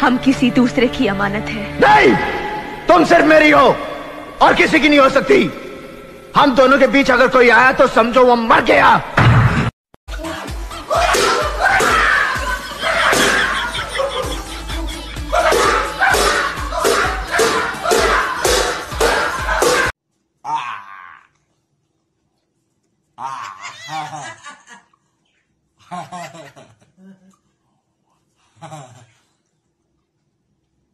हम किसी दूसरे की अमानत है नहीं तुम सिर्फ मेरी हो और किसी की नहीं हो सकती हम दोनों के बीच अगर कोई आया तो समझो वो मर गया Ha ha ha.